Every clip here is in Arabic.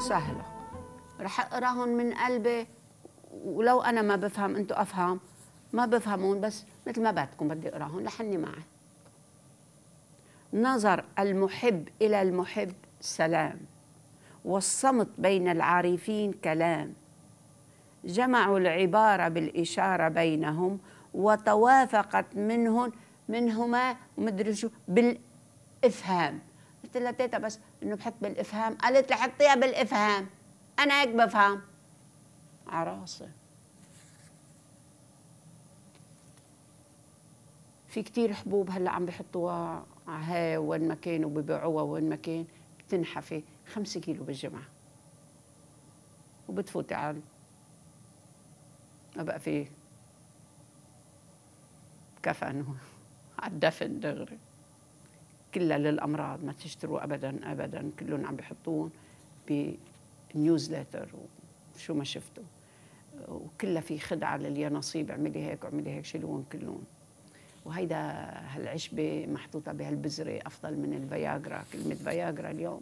وسهلا رح أقراهم من قلبي. ولو أنا ما بفهم أنتم أفهم. ما بفهمون بس مثل ما بدكم بدي أقراهم لحني معي نظر المحب إلى المحب سلام والصمت بين العارفين كلام. جمعوا العبارة بالإشارة بينهم وتوافقت منهم منهما ومدري شو بالإفهام. قلت لها تيتا بس إنه بحط بالإفهام. قالت لي حطيها بالإفهام. أنا هيك بفهم. عراسة في كتير حبوب هلأ عم بحطوها هاي وين ما كان وببيعوها وين ما كان. بتنحفي. خمسة كيلو بالجمعة. وبتفوتي على ما بقى في كفن. على الدفن دغري. كلها للأمراض ما تشتروا ابدا ابدا. كلهم عم بيحطون بنيوزليتر وشو ما شفتوا. وكلها في خدعة لليانصيب اعملي هيك واعملي هيك شيلوهم كلهم. وهيدا هالعشبة محطوطة بهالبزرة أفضل من الفياجرا كلمة فياجرا اليوم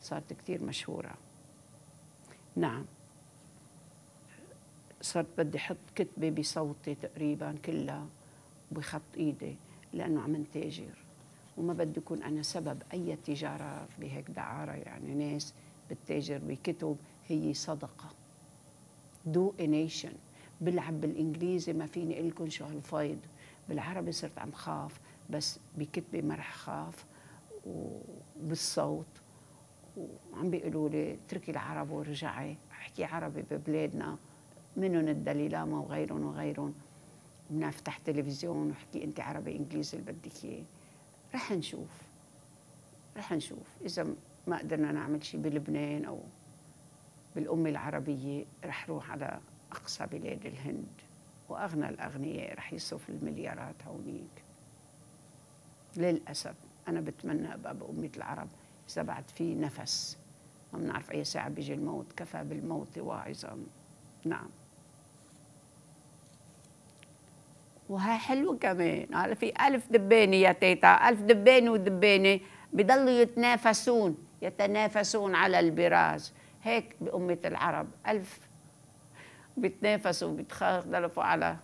صارت كتير مشهورة. نعم. صرت بدي أحط كتبة بصوتي تقريبا كلها بخط إيدي لأنه عم نتاجر. وما بدي أكون أنا سبب أي تجارة بهيك دعارة يعني ناس بتتاجر بكتب هي صدقة. donation بلعب بالإنجليزي ما فيني لكم شو هالفايض بالعربي صرت عم خاف بس بكتبي ما رح خاف. وبالصوت وعم بيقولوا لي اتركي العرب ورجعي احكي عربي ببلادنا. منهم الدليلاما وغيرهم وغيرهم. بنفتح تلفزيون وحكي أنت عربي إنجليزي اللي بدك إياه. رح نشوف. رح نشوف. إذا ما قدرنا نعمل شيء بلبنان أو بالأمة العربية رح روح على أقصى بلاد الهند. وأغنى الأغنياء رح يصرف المليارات هونيك. للأسف أنا بتمنى أبقى بأمة العرب إذا بعد في نفس. ما بنعرف أي ساعة بيجي الموت كفى بالموت واعظا. نعم. وهي حلوة كمان. على في ألف دبانة يا تيتا. ألف دبانة ودبانة. بضلوا يتنافسون. يتنافسون على البراز. هيك بأمة العرب. ألف بيتنافسوا بيتخالفوا على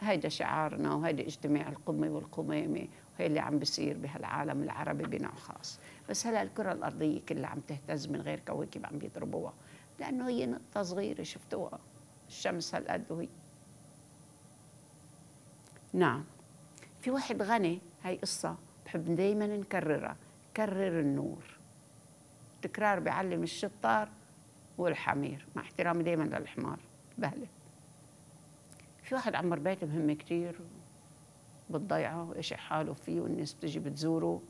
هيدا شعارنا وهيدا اجتماع القمة والقمامة وهي اللي عم بيصير بهالعالم العربي بنوع خاص. بس هلا الكرة الأرضية كلها عم تهتز من غير كواكب عم بيضربوها لأنه هي نقطة صغيرة شفتوها. الشمس هالقد وهي نعم. في واحد غني هاي قصة بحب دايما نكررها كرر النور. تكرار بيعلم الشطار والحمير مع احترامي دايما للحمار بهلة. في واحد عمر بيت مهم كتير بتضيعه وإشي حاله فيه والناس بتجي بتزوره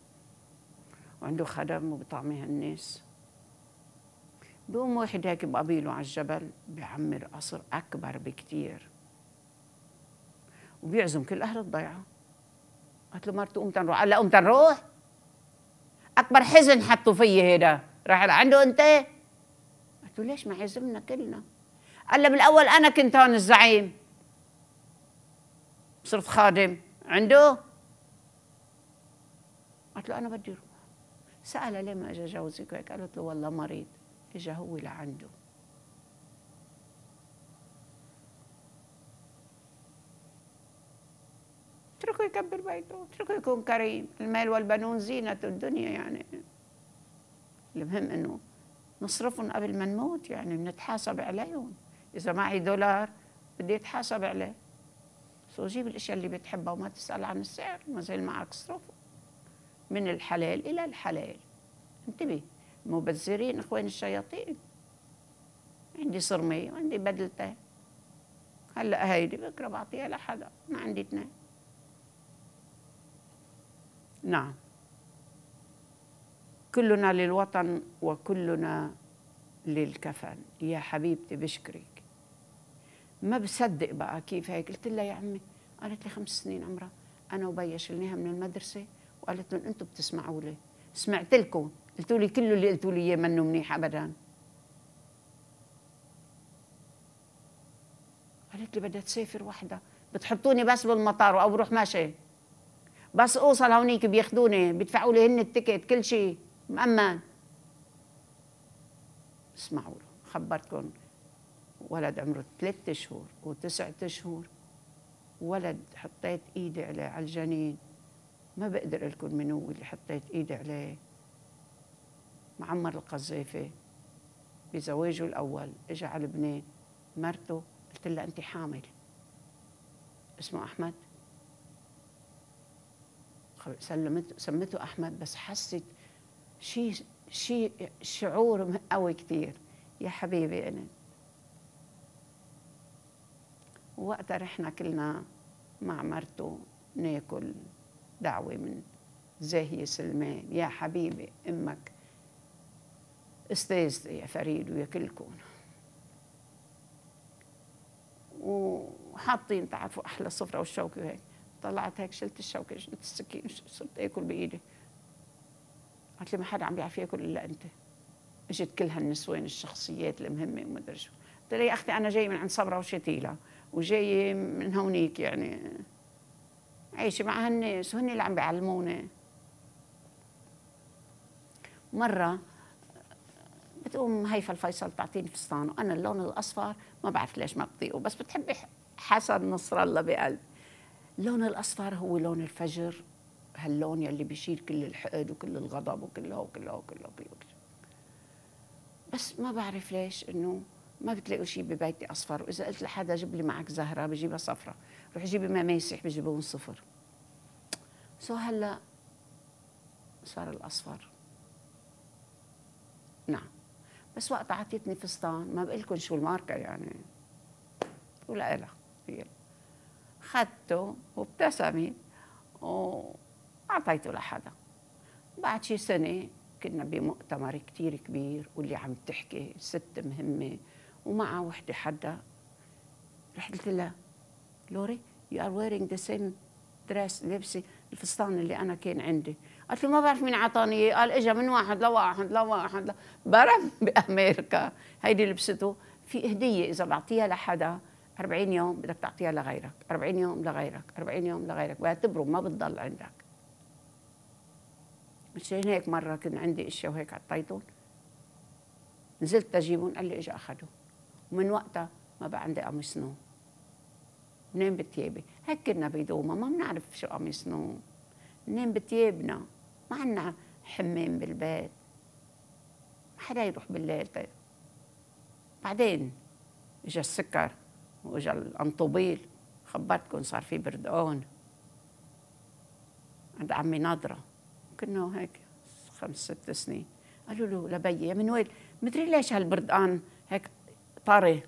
وعنده خدم وبطعمها الناس بيقوم واحد هيك بقبيله على الجبل بيعمر قصر أكبر بكتير. وبيعزم كل أهل الضيعة. قالت له مرته قوم تنروح قال لا قوم تنروح أكبر حزن حطوا فيي هيدا. راح عنده أنت. قلت له ليش ما عزمنا كلنا؟ قال له بالأول أنا كنت هون الزعيم. صرت خادم. عنده؟ قلت له أنا بدي أروح سألها ليه ما أجا جوزك وهيك قالت له والله مريض. اجى هو لعنده اتركه يكبر بيته اتركه يكون كريم. المال والبنون زينة الدنيا يعني. المهم إنه نصرفهم قبل ما نموت يعني بنتحاسب عليهم. إذا معي دولار بدي أتحاسب عليه. سو جيب الأشياء اللي بتحبها وما تسأل عن السعر ما زي معك اصرفه من الحلال إلى الحلال. انتبه مبذرين إخوان الشياطين. عندي صرمية وعندي بدلتين. هلأ هيدي بكرة بعطيها لحدا ما عندي اثنين. نعم. كلنا للوطن وكلنا للكفن. يا حبيبتي بشكرك. ما بصدق بقى كيف هيك. قلت لها يا عمي قالت لي خمس سنين عمرها. أنا وبيا شلناها من المدرسة وقالت لهم أنتم بتسمعوا لي. سمعت لكم. قلتوا لي كله اللي قلتوا لي إياه منه منيح ابدا. قالت لي بدها تسافر وحده بتحطوني بس بالمطار أو بروح ماشي. بس اوصل هونيك بياخذوني بيدفعوا لي هن التيكت كل شيء مأمن. اسمعوا له خبرتكم. ولد عمره ثلاثة شهور وتسعة شهور. ولد حطيت إيدي عليه على الجنين. ما بقدر لكم من هو اللي حطيت إيدي عليه. معمر القذافي بزواجه الأول اجى على لبنان مرته قلت لها انت حامل. اسمه أحمد؟ سلمت سمته أحمد بس حست شيء شيء شعور قوي كثير يا حبيبي أنا. وقتها رحنا كلنا مع مرته ناكل دعوة من زاهية سلمان. يا حبيبي أمك أستاذ يا فريد ويا كلكم. وحاطين تعرفوا أحلى صفرة والشوكة وهيك. طلعت هيك شلت الشوكة شلت السكين صرت آكل بإيدي. قالت لي ما حدا عم بيعرف ياكل إلا أنت. إجت كل هالنسوان الشخصيات المهمة وما أدري شو. قلت لها يا أختي أنا جاي من عند صبرة وشتيلة وجاي من هونيك يعني. عايشة مع هالناس وهن اللي عم بيعلمونا؟ مرة بتقوم هيفا الفيصل تعطيني فستان وأنا اللون الأصفر ما بعرف ليش ما بطيقه بس بتحبي حسن نصر الله بقلب اللون الأصفر هو لون الفجر هاللون يلي بيشيل كل الحقد وكل الغضب وكله وكله وكله وكله بس ما بعرف ليش إنه ما بتلاقوا شيء ببيتي أصفر. وإذا قلت لحدا جيب لي معك زهرة بجيبها صفرة روح جيبي مماسح بجيبون صفر. سو هلا صار الأصفر. نعم. بس وقت اعطيتني فستان ما بقول لكم شو الماركة يعني. ولا إلها هي. خدته وابتسمت وأعطيته لحدا. بعد شي سنة كنا بمؤتمر كتير كبير واللي عم تحكي ست مهمة ومعها وحدة حدا. رحت قلت لها لوري you are wearing the same dress لبسي الفستان اللي أنا كان عندي. قالت له ما بعرف مين اعطاني إياه. قال اجى من واحد لواحد لواحد. برم بأمريكا. هيدي لبسته. في هدية إذا بعطيها لحدا 40 يوم بدك تعطيها لغيرك 40 يوم لغيرك 40 يوم لغيرك بعتبره ما بتضل عندك. مشان هيك مرة كان عندي اشياء وهيك عطيتهم نزلت اجيبهم قال لي اجى اخذوا ومن وقتها ما بقى عندي قميص نوم. نام بتيابي؟ هيك كنا بدوما ما بنعرف شو قميص نوم. نام بتيابنا؟ ما عندنا حمام بالبيت. ما حدا يروح بالليل. طيب. بعدين اجى السكر. واجى الانطوبيل خبرتكم صار في بردقون عند عمي ناظرة كنا هيك خمس ست سنين. قالوا له لبي من وين؟ مدري ليش هالبردقان هيك طري.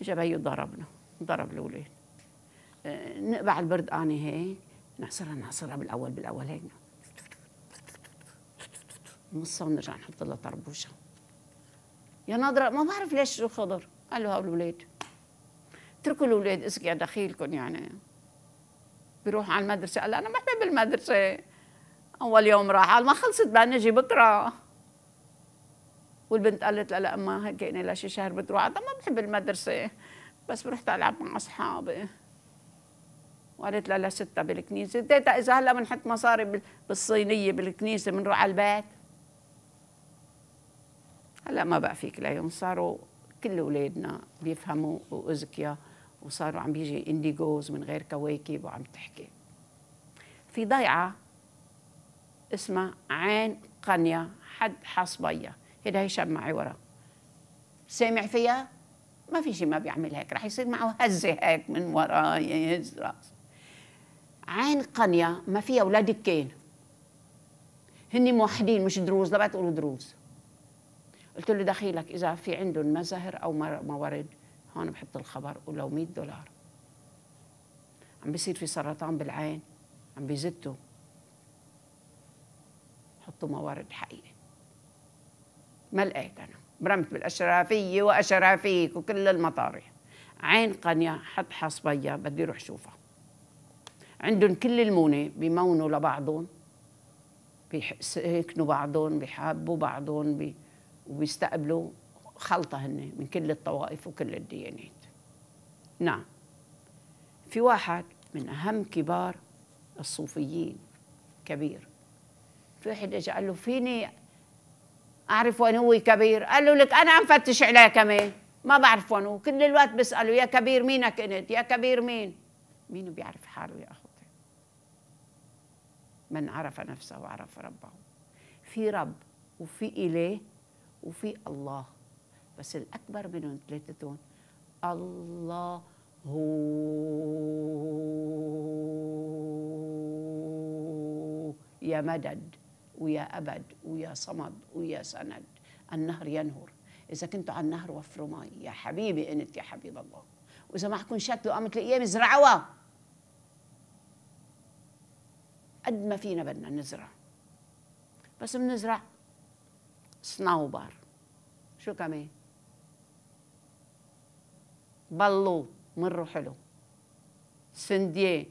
اجى بيو ضربنا ضرب الاولاد آه، نقبع البردقانه هيك. نعصرها نعصرها بالأول بالأول هيك. نصها ونرجع نحط لها طربوشة. يا ناظرة ما بعرف ليش شو خضر. قال له هالولاد اتركوا الاولاد اسقيا دخيلكم يعني. بيروح على المدرسة قال أنا ما بحب المدرسة. أول يوم راح قال ما خلصت بقى نجي بكرة. والبنت قالت لا لا ما هيك لها شي شهر بتروح. ما بحب المدرسة بس رحت العب مع أصحابي. وقالت لها لستها بالكنيسة. تيتا إذا هلا بنحط مصاري بالصينية بالكنيسة بنروح على البيت. هلا ما بقى فيك ليوم صاروا كل أولادنا بيفهموا واذكياء وصاروا عم بيجي انديجوز من غير كواكب وعم تحكي. في ضيعة اسمها عين قنية حد حصبية هيدا هيشم معي ورا. سامع فيها ما في شيء ما بيعمل هيك. رح يصير معه هزة هيك من ورا يهز راسه. عين قنية ما فيها ولا دكين هني موحدين مش دروز لا تقولوا دروز. قلت له دخيلك إذا في عندهم مزهر أو موارد هون بحط الخبر ولو 100 دولار. عم بيصير في سرطان بالعين عم بيزتوا. حطوا موارد حقيقي ما لقيت أنا. برمت بالأشرافية وأشرافيك وكل المطارح عين قنية حد حصبية بدي أروح شوفها. عندهم كل المونة بيمونوا لبعضهم بيسكنوا بعضهم بيحابوا بعضهم بي وبيستقبلوا خلطة هن من كل الطوائف وكل الديانات. نعم. في واحد من أهم كبار الصوفيين كبير. في واحد اجى قال له فيني أعرف وين هو كبير؟ قال له لك أنا عم فتش عليه كمان ما بعرف وين هو. كل الوقت بساله يا كبير مينك إنت؟ يا كبير مين؟ مين بيعرف حاله يا أخوتي؟ من عرف نفسه وعرف ربه. في رب وفي إله وفي الله. بس الأكبر منهم ثلاثتهم الله. هو يا مدد ويا أبد ويا صمد ويا سند. النهر ينهر. إذا كنتوا على النهر وفروا مي يا حبيبي أنت يا حبيب الله. وإذا معكم شتلوا قامت الأيام ازرعوها قد ما فينا بدنا نزرع. بس بنزرع صنوبر شو كمان؟ بلو مر حلو. سندية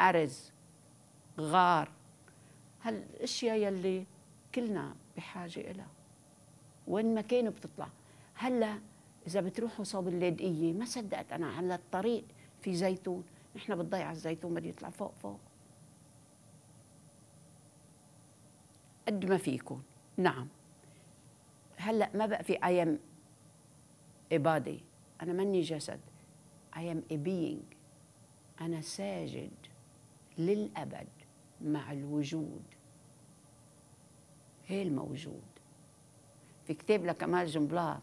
أرز غار. هالأشياء يلي كلنا بحاجة إلها. وين ما كانوا بتطلع. هلأ إذا بتروحوا صوب اللاذقيه ما صدقت أنا على الطريق في زيتون. نحن بتضيع الزيتون بده يطلع فوق فوق. قد ما فيكم. نعم. هلأ ما بقى في I am عباده أنا ماني جسد. I am being. أنا ساجد للأبد مع الوجود. هي الموجود. في كتاب لكمال جنبلار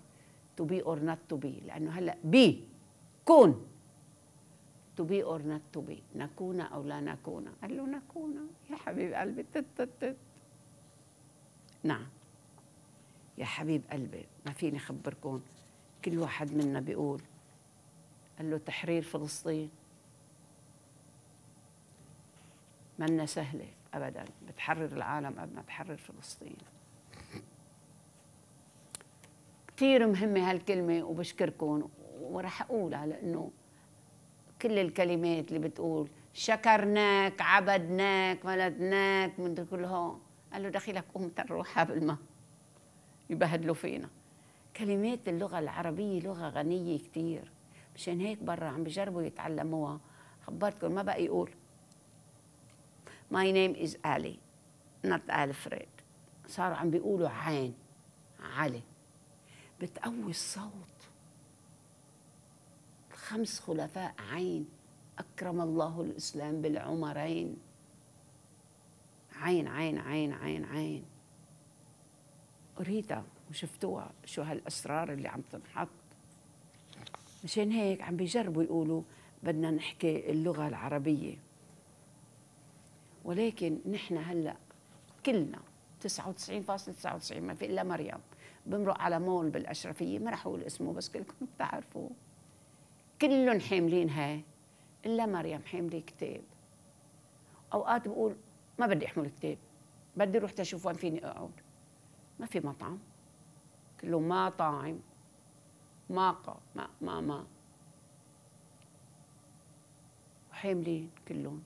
to be or not to be لأنه هلأ بي كون. To be or not to be نكون أو لا نكون. قال له نكون. يا حبيب قلبي تت تت تت. نعم. يا حبيب قلبي ما فيني أخبركم؟ كل واحد منا بيقول قال له تحرير فلسطين. منا سهلة أبدا بتحرر العالم قبل ما تحرر فلسطين. كثير مهمة هالكلمة وبشكركم وراح أقولها لأنه كل الكلمات اللي بتقول شكرناك عبدناك ملدناك من كل هون. قال له دخيلك الروح قبل ما يبهدلوا فينا. كلمات اللغة العربية لغة غنية كثير مشان هيك برا عم بيجربوا يتعلموها. خبرتكم ما بقى يقول. My name is Ali not Alfred. صاروا عم بيقولوا عين. علي. بتقوي الصوت. الخمس خلفاء عين. أكرم الله الإسلام بالعمرين. عين عين عين عين عين. قريتها وشفتوها شو هالأسرار اللي عم تنحط. مشان هيك عم بيجربوا يقولوا بدنا نحكي اللغة العربية. ولكن نحن هلأ كلنا 99.99 ما في إلا مريم بمرق على مول بالأشرفية ما رح أقول اسمه بس كلكم بتعرفوه. كلهم حاملين هاي إلا مريم حاملة كتاب. أوقات بقول ما بدي أحمل كتاب بدي أروح تشوف وين فيني أقعد. ما في مطعم. كله ما طاعم. ما قا ما ما ما. وحاملين كلهم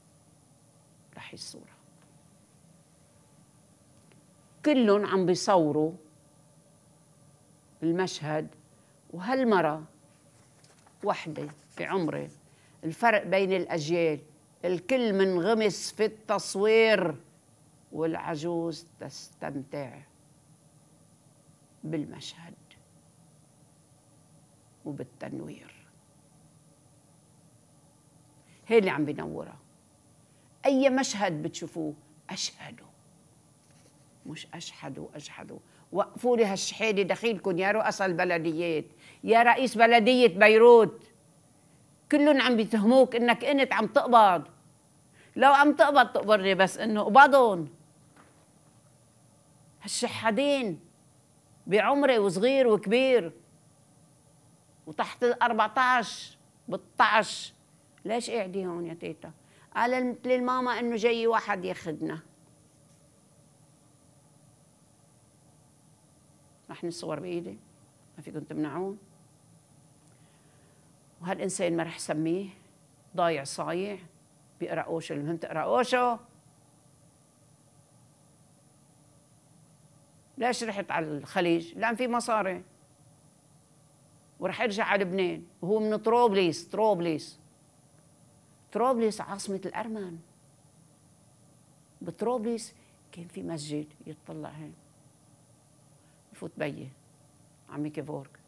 رح الصورة كلهم عم بيصوروا المشهد وهالمرة وحدة في عمري الفرق بين الأجيال الكل منغمس في التصوير والعجوز تستمتع. بالمشهد وبالتنوير. هي اللي عم بنورها أي مشهد بتشوفوه أشهدوا مش أشهدوا أشهدوا وقفوا لي هالشحيدة دخيلكم يا رؤساء البلديات يا رئيس بلدية بيروت. كلهم عم بيتهموك إنك إنت عم تقبض. لو عم تقبض تقبرني بس إنه قبضهم هالشحادين بعمري وصغير وكبير. وتحت ال 14 ب 12 ليش قاعدين هون يا تيتا؟ قال للماما إنه جاي واحد ياخذنا رح نصور بإيدي. ما فيكم تمنعون وهالإنسان ما رح سميه. ضايع صايع. بيقرا اوشو المهم تقرا اوشو ليش رحت على الخليج؟ لأن في مصاري. ورح أرجع على لبنان. وهو من طروبليس طروبليس. طروبلس عاصمة الأرمن بطروبلس كان في مسجد يتطلع هين يفوت بيي عمي كيفورك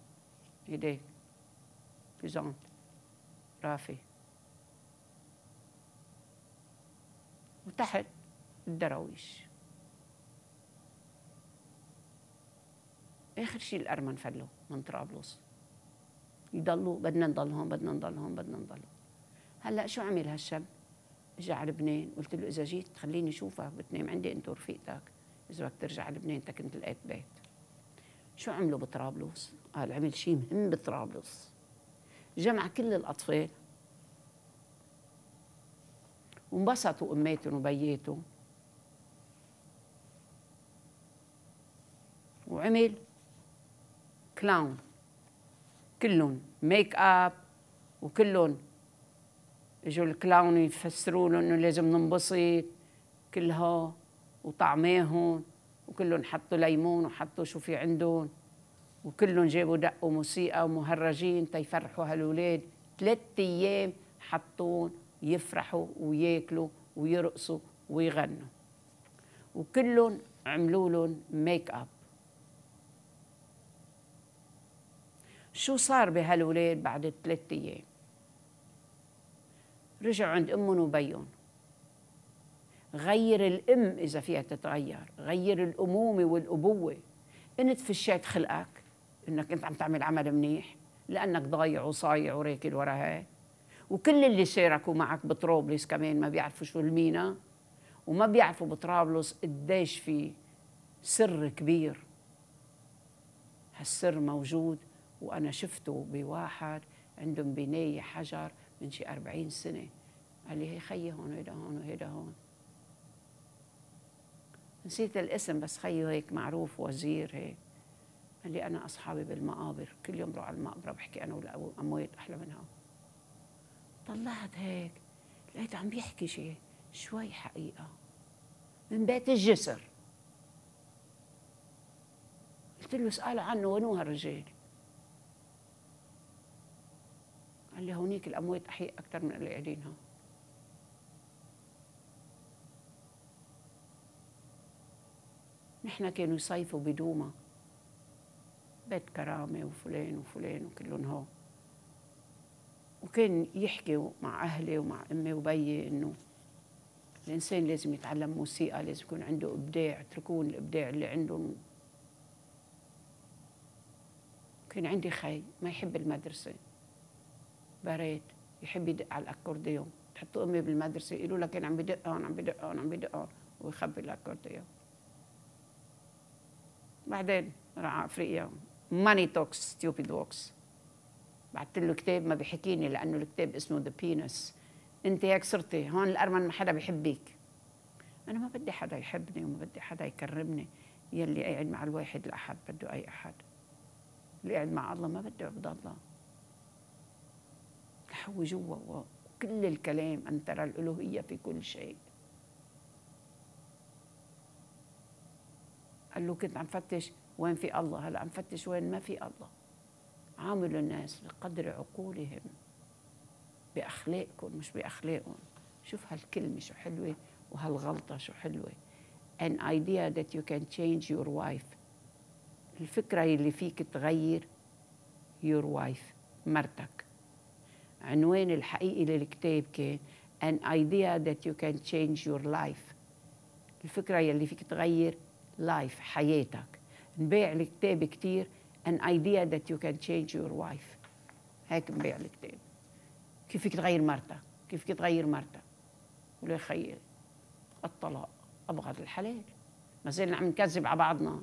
إيديك. بيزونت رافي. وتحت الدراويش آخر شيء الأرمن فلوا من طرابلس. يضلوا بدنا نضل هون بدنا نضل هون بدنا نضل. هلأ شو عمل هالشاب؟ اجى على لبنان قلت له إذا جيت خليني اشوفك بتنام عندي أنت ورفيقتك. إذا بدك ترجع على لبنان كنت لقيت بيت. شو عملوا بطرابلس؟ قال عمل شيء مهم بطرابلس. جمع كل الأطفال. وانبسطوا أماتهم وبياتهم. وعمل clown. كلهم ميك اب وكلهم اجوا ال clown يفسروا له إنه لازم ننبسط كلها وطعماهم وكلهم حطوا ليمون وحطوا شو في عندهم وكلهم جابوا دقوا موسيقى ومهرجين تيفرحوا هالولاد. ثلاث أيام حطون يفرحوا وياكلوا ويرقصوا ويغنوا. وكلهم عملوا لهم ميك اب شو صار بهالولاد بعد ثلاث أيام؟ رجعوا عند امهم وبيهم. غير الأم إذا فيها تتغير غير الأمومة والأبوة. إنت فشيت خلقك إنك أنت عم تعمل عمل منيح لأنك ضايع وصايع وراكل ورا هاي وكل اللي شاركوا معك بطرابلس كمان ما بيعرفوا شو المينا وما بيعرفوا بطرابلس قديش في سر كبير. هالسر موجود وأنا شفته بواحد عندهم بناية حجر من شي أربعين سنة. قال لي هي خيي هون وهيدا هون وهيدا هون. نسيت الاسم بس خيي هيك معروف وزير هيك. قال لي أنا أصحابي بالمقابر كل يوم بروح على المقبرة بحكي أنا والأموات أحلى منها. طلعت هيك. لقيت عم بيحكي شيء شوي حقيقة. من بيت الجسر. قلت له اسأل عنه وينو هالرجال؟ قال لي هونيك الأموات أحياء أكثر من اللي قاعدين هون نحن كانوا يصيفوا بدوما. بيت كرامة وفلان وفلان وكلهم هون وكان يحكي مع أهلي ومع أمي وبيي إنه الإنسان لازم يتعلم موسيقى لازم يكون عنده إبداع اتركون الإبداع اللي عندهم. كان عندي خي ما يحب المدرسة. بريت يحب يدق على الأكورديون. تحطوا أمي بالمدرسة يقولوا لك كان عم بدق هون عم بدق هون عم بدق هون ويخبي الأكورديون. بعدين راح أفريقيا. money talks stupid walks بعثت له كتاب ما بيحكيني لأنه الكتاب اسمه the penis أنت هيك صرتي هون الأرمن ما حدا بيحبك. أنا ما بدي حدا يحبني وما بدي حدا يكرمني. يلي قاعد مع الواحد الأحد بده أي أحد. اللي قاعد مع الله ما بده يعبد الله. هو جوا وكل الكلام ان ترى الألوهية في كل شيء. قال له كنت عم فتش وين في الله؟ هلا عم فتش وين ما في الله. عاملوا الناس بقدر عقولهم بأخلاقكم مش بأخلاقهم. شوف هالكلمة شو حلوة وهالغلطة شو حلوة. An idea that you can change your wife. الفكرة اللي فيك تغير your wife مرتك. عنوان الحقيقي للكتاب كان an idea that you can change your life. الفكرة اللي فيك تغير لايف حياتك. نبيع الكتاب كتير an idea that you can change your wife. هيك مبيع الكتاب. كيف فيك تغير مرتك؟ كيف فيك تغير مرتك؟ ولا خير الطلاق أبغض الحلال. ما زلنا عم نكذب على بعضنا.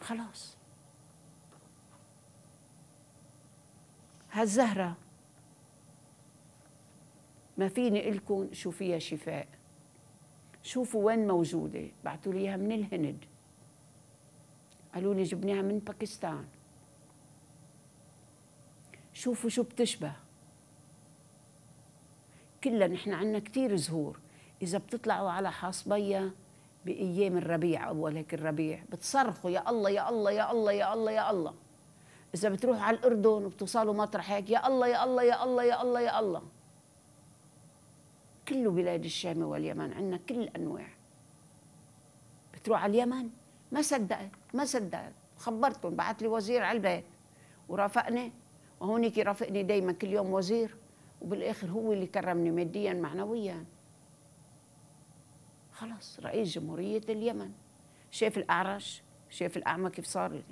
خلاص. هالزهرة. ما فيني لكم شو فيها شفاء. شوفوا وين موجودة. بعتوا لي إياها من الهند. قالوا لي جبناها من باكستان. شوفوا شو بتشبه. كلها نحن عندنا كثير زهور. إذا بتطلعوا على حاصبية بأيام الربيع أول هيك الربيع بتصرخوا يا الله يا الله يا الله يا الله يا الله. إذا بتروحوا على الأردن وبتوصلوا مطرح هيك يا الله يا الله يا الله يا الله يا الله. كله بلاد الشام واليمن عندنا كل الأنواع قلت له على اليمن؟ ما صدقت ما صدقت. خبرتهم بعث لي وزير على البيت ورافقني. وهونيك يرافقني دايما كل يوم وزير. وبالآخر هو اللي كرمني ماديا معنويا. خلاص رئيس جمهورية اليمن. شاف الأعرج؟ شاف الأعمى كيف صار؟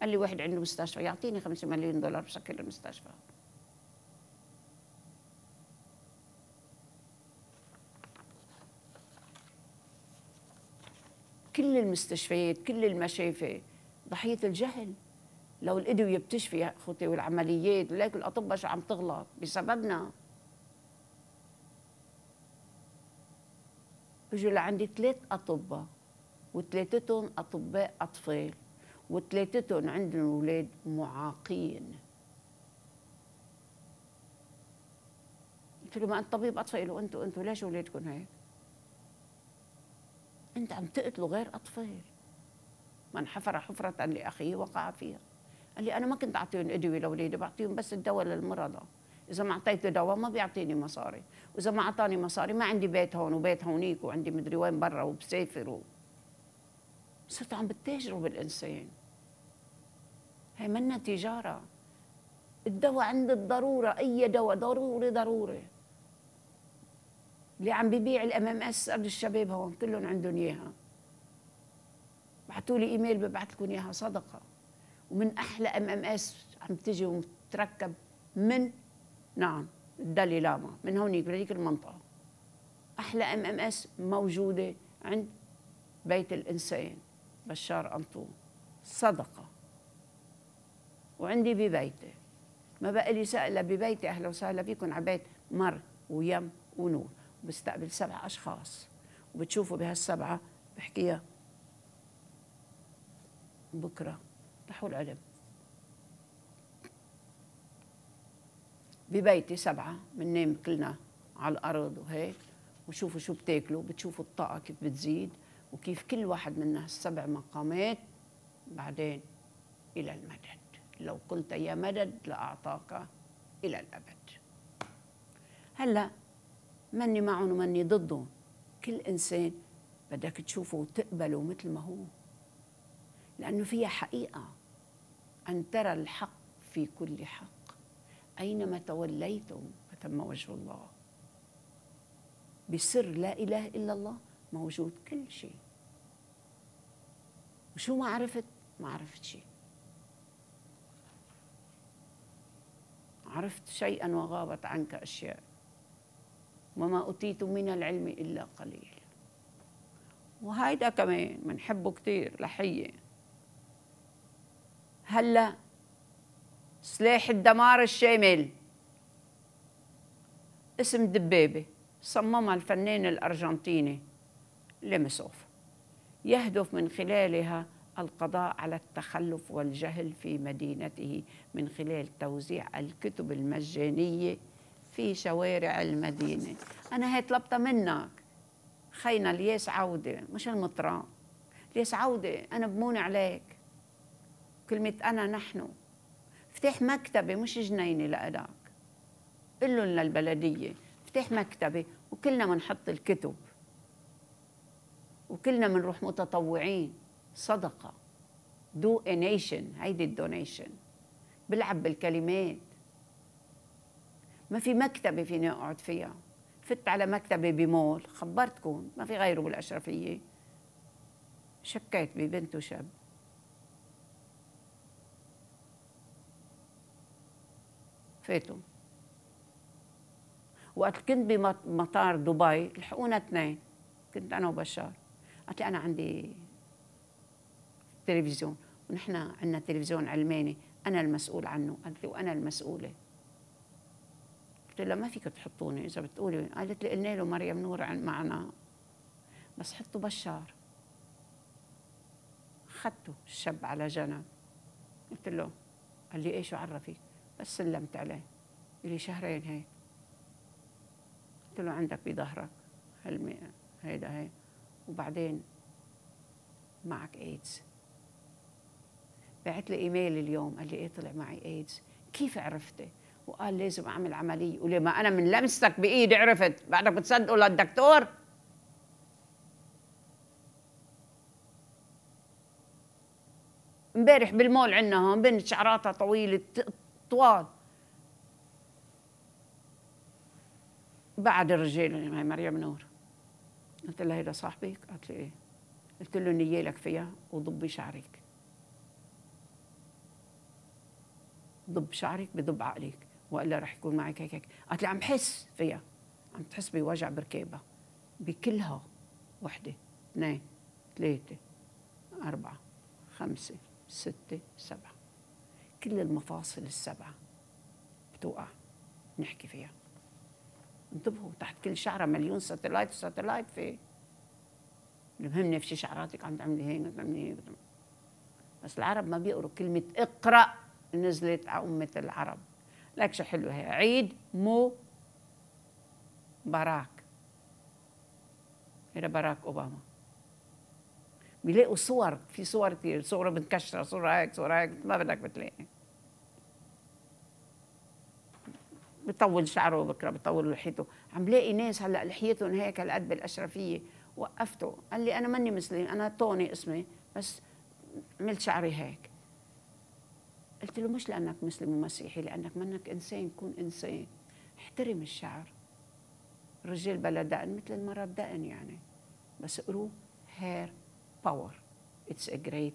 قال لي واحد عنده مستشفى يعطيني خمسة مليون دولار بشكل المستشفى. كل المستشفيات كل المشافي ضحية الجهل. لو الأدوية بتشفي يا أخوتي والعمليات ولكن الأطباء شو عم تغلط بسببنا. إجوا لعندي ثلاث أطباء وثلاثتهم أطباء أطفال. وثلاثتهم عندهم أولاد معاقين. قلت له ما أنت طبيب أطفال وأنتوا أنتوا ليش أولادكم هيك؟ أنت عم تقتلوا غير أطفال. من حفر حفرة لأخيه وقع فيها. قال لي أنا ما كنت أعطيهم أدوية لأولادي بعطيهم بس الدواء للمرضى. إذا ما أعطيته دواء ما بيعطيني مصاري. وإذا ما أعطاني مصاري ما عندي بيت هون وبيت هونيك وعندي مدري وين برا وبسافر و... صرتوا عم بتتاجروا بالإنسان. هي منا تجارة الدواء عند الضرورة أي دواء؟ ضروري ضروري. اللي عم ببيع ال MMS الشباب هون كلهم عندهم إياها. بعثوا لي إيميل ببعث لكم إياها صدقة. ومن أحلى MMS عم تجي وتركب من عند الدالاي لاما. من هونيك بهذيك المنطقة. أحلى MMS موجودة عند بيت الإنسان بشار أنطون. صدقة. وعندي ببيتي ما بقى لي سائله ببيتي أهلا وسهلا فيكم عبيت مر ويم ونور. بستقبل سبع أشخاص. وبتشوفوا بهالسبعة بحكيها. بكرة رح العلم ببيتي سبعة بننام كلنا على الأرض وهيك. وشوفوا شو بتاكلوا بتشوفوا الطاقة كيف بتزيد. وكيف كل واحد منا السبع مقامات بعدين إلى المدد لو قلت يا مدد لأعطاك إلى الأبد. هلأ مني معهم ومني ضدهم كل إنسان بدك تشوفه وتقبله مثل ما هو. لأنه فيها حقيقة. أن ترى الحق في كل حق. أينما توليتم فتم وجه الله. بسر لا إله إلا الله موجود كل شيء. وشو ما عرفت ما عرفت شيء. عرفت شيئا وغابت عنك أشياء وما أوتيتم من العلم إلا قليل. وهيدا كمان بنحبه كتير لحية. هلأ سلاح الدمار الشامل. اسم دبابة صممها الفنان الأرجنتيني ليمسوف يهدف من خلالها القضاء على التخلف والجهل في مدينته من خلال توزيع الكتب المجانية في شوارع المدينة. أنا هي طلبتها منك. خينا الياس عودة؟ مش المطران الياس عودة؟ أنا بمون عليك. كلمة أنا نحن. افتح مكتبة مش جنينة لأداك قل لهم للبلدية افتح مكتبة وكلنا بنحط الكتب. وكلنا بنروح متطوعين. صدقة. do nation هيدي ال donation بلعب بالكلمات. ما في مكتبة فيني أقعد فيها. فت على مكتبة بمول. خبرتكم. ما في غيره بالأشرفية. شكيت ببنت وشاب. فاتوا. وقت كنت بمطار دبي لحقونا اثنين. كنت أنا وبشار. قالت لي أنا عندي تلفزيون ونحن عندنا تلفزيون علماني أنا المسؤول عنه قالت لي وأنا المسؤولة. قلت لها ما فيك تحطوني. إذا بتقولي قالت لي قلنا له مريم نور معنا. بس حطوا بشار. أخذته الشاب على جنب. قلت له قال لي إيش عرفك؟ بس سلمت عليه. لي شهرين هيك. قلت له عندك بظهرك هالمي هيدا هي وبعدين معك إيدز. بعت لي إيميل اليوم قال لي إيه طلع معي ايدز كيف عرفتي وقال لازم أعمل عملية. ولما أنا من لمستك بإيدي عرفت. بعدك بتصدقوا للدكتور امبارح بالمول عندنا هون بنت شعراتها طويلة طوال. بعد الرجال هاي مريم نور. قلت لها هيدا صاحبك؟ قالت لي إيه. قلت له نيالك فيها وضبي شعرك. ضب شعرك بضب عقلك. وألا رح يكون معك هيك. هيك قالت لي عم بحس فيها. عم تحس بوجع بركابها بكلها وحدة. اثنين ثلاثة أربعة خمسة ستة سبعة. كل المفاصل السبعة بتوقع نحكي فيها. انتبهوا تحت كل شعره مليون ساتلايت وساتلايت في. المهم نفسي شعراتك عم تعملي هيك تعملي هيك. بس العرب ما بيقروا كلمة اقرأ. نزلت على أمة العرب. لك شو حلوة هي؟ عيد مو باراك. هذا باراك أوباما. بيلاقوا صور في صور كثير صورة متكشرة صورة هيك صورة هيك ما بدك بتلاقي. بطول شعره بكرة بطول لحيته عم لاقي ناس هلأ لحيتهم هيك هالقد بالأشرفية. وقفته قال لي أنا ماني مسلم أنا توني اسمي بس عملت شعري هيك. قلت له مش لأنك مسلم ومسيحي لأنك منك إنسان كون إنسان. احترم الشعر. الرجال بلا دقن مثل المرأة دقن يعني. بس قروا hair power it's a great